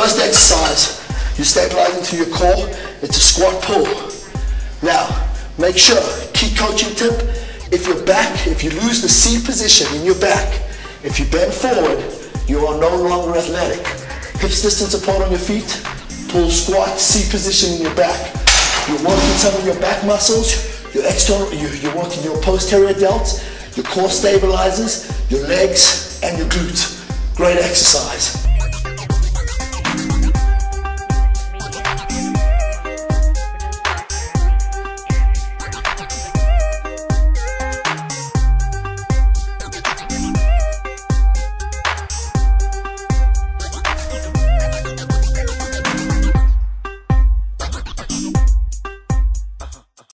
First exercise, you stabilise through your core. It's a squat pull. Now, make sure, key coaching tip, if your back, if you lose the C position in your back, if you bend forward, you are no longer athletic. Hips distance apart on your feet, pull squat, C position in your back. You're working some of your back muscles, your external, you're working your posterior delts, your core stabilizers, your legs, and your glutes. Great exercise.